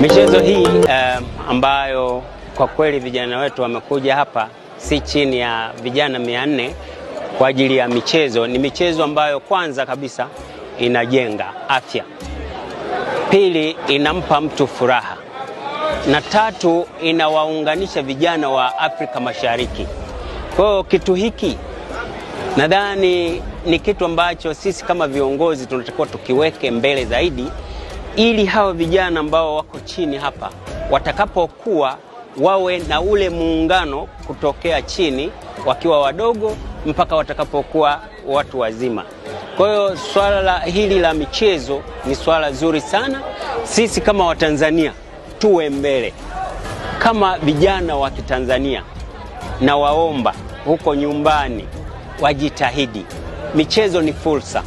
Michezo hii um, ambayo kwa kweli vijana wetu wamekuja hapa si chini ya vijana mia nne kwa ajili ya michezo. Ni michezo ambayo kwanza kabisa inajenga afya, pili inampa mtu furaha, na tatu inawaunganisha vijana wa Afrika Mashariki. Kwa kitu hiki nadhani ni kitu ambacho sisi kama viongozi tunatakiwa tukiweke mbele zaidi ili hawa vijana ambao wako chini hapa watakapokuwa wawe na ule muungano kutokea chini wakiwa wadogo mpaka watakapokuwa watu wazima. Kwa hiyo swala la hili la michezo ni swala zuri sana. Sisi kama Watanzania tuwe mbele kama vijana wa Kitanzania, na waomba huko nyumbani wajitahidi. Michezo ni fursa,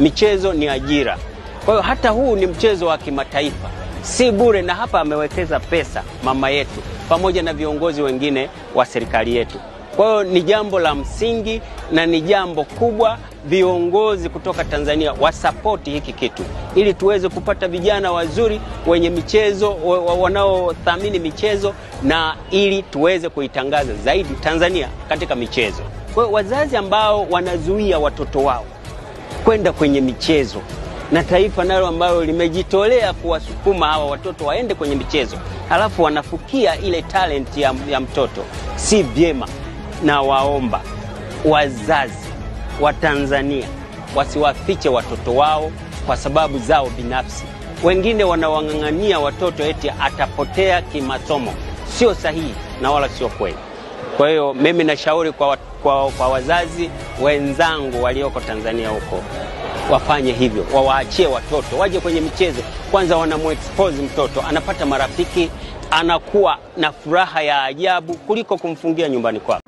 michezo ni ajira. Kwa hiyo hata huu ni mchezo wa kimataifa, si bure, na hapa amewekeza pesa mama yetu pamoja na viongozi wengine wa serikali yetu. Kwa hiyo ni jambo la msingi na ni jambo kubwa, viongozi kutoka Tanzania wasapoti hiki kitu ili tuweze kupata vijana wazuri wenye michezo wanaothamini michezo na ili tuweze kuitangaza zaidi Tanzania katika michezo. Kwa hiyo wazazi ambao wanazuia watoto wao kwenda kwenye michezo na taifa nalo ambalo limejitolea kuwasukuma hawa watoto waende kwenye michezo, halafu wanafukia ile talenti ya, ya mtoto, si vyema. Na waomba wazazi wa Tanzania wasiwafiche watoto wao kwa sababu zao binafsi. Wengine wanawang'ang'ania watoto eti atapotea kimasomo, sio sahihi na wala sio kweli. Kwa hiyo mimi nashauri kwa, kwa, kwa wazazi wenzangu walioko Tanzania huko wafanye hivyo, wawaachie watoto waje kwenye michezo. Kwanza wanamuexpose mtoto, anapata marafiki, anakuwa na furaha ya ajabu kuliko kumfungia nyumbani kwao.